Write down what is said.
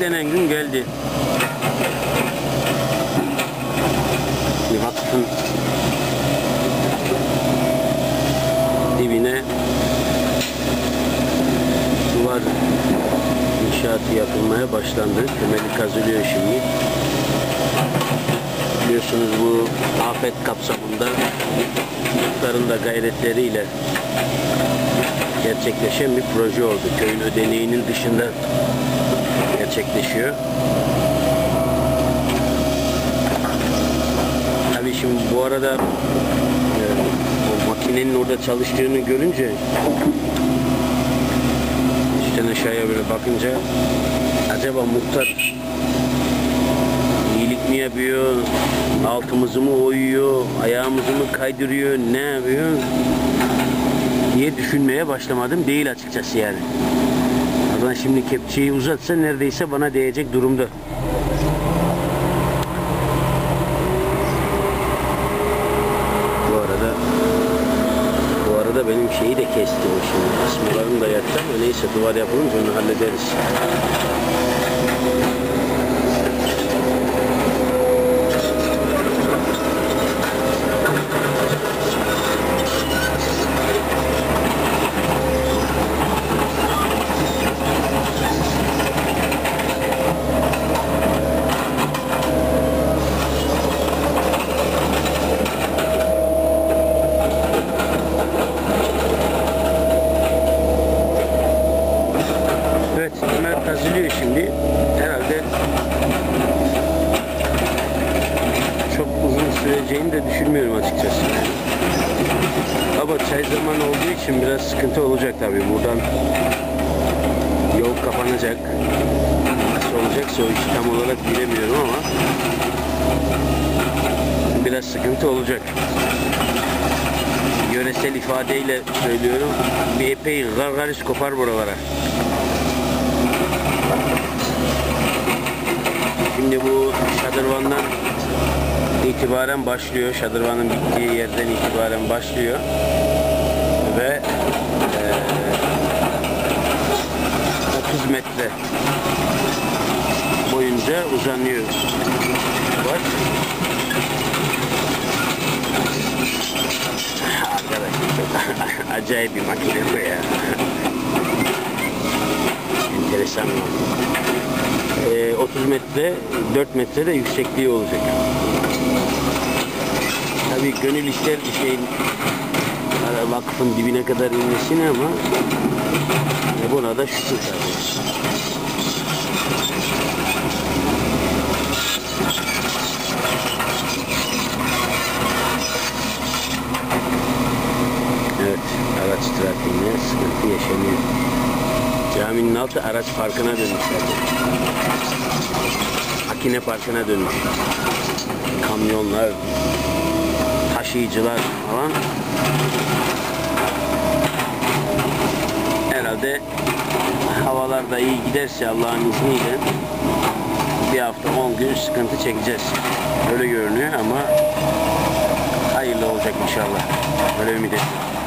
denen gün geldi. Vakfın dibine duvar inşaatı yapılmaya başlandı. Temeli kazılıyor şimdi. Biliyorsunuz bu afet kapsamında muhtarın da gayretleriyle gerçekleşen bir proje oldu. Köyün ödeneğinin dışında gerçekleşiyor. Tabii şimdi bu arada e, o makinenin orada çalıştığını görünce üstten aşağıya böyle bakınca acaba muhtar iyilik mi yapıyor, altımızı mı oyuyor, ayağımızı mı kaydırıyor, ne yapıyor diye düşünmeye başlamadım değil açıkçası yani. Adam şimdi kepçeyi uzatsa neredeyse bana değecek durumda. Bu arada bu arada benim şeyi de kesti o şimdi. Kısmalarım da ama neyse duvar yapılınca onu hallederiz. Evet, Kazılıyor şimdi. Herhalde çok uzun süreceğini de düşünmüyorum açıkçası. Ama çay zamanı olduğu için biraz sıkıntı olacak tabii. Buradan yol kapanacak. Nasıl olacaksa o işi tam olarak bilemiyorum ama biraz sıkıntı olacak. Yöresel ifadeyle söylüyorum. Bir epey gargaris kopar buralara. Şimdi bu şadırvandan itibaren başlıyor. Şadırvanın bittiği yerden itibaren başlıyor. Ve eee 30 metre boyunca uzanıyor. Bak. Acayip bir makine bu ya. Enteresan bir makine. Ee, 30 metre, 4 metre de yüksekliği olacak. Tabii gönül ister bir şeyin ara- vakfın dibine kadar inmesini ama e, buna da şükür tabii. Evet, araç trafiğine sıkıntı yaşanıyor. Caminin altı araç parkına dönmüşler. Makine parkına dönmüş. Kamyonlar, taşıyıcılar falan. Herhalde havalar da iyi giderse Allah'ın izniyle bir hafta 10 gün sıkıntı çekeceğiz. Öyle görünüyor ama hayırlı olacak inşallah. Böyle ümit ediyorum.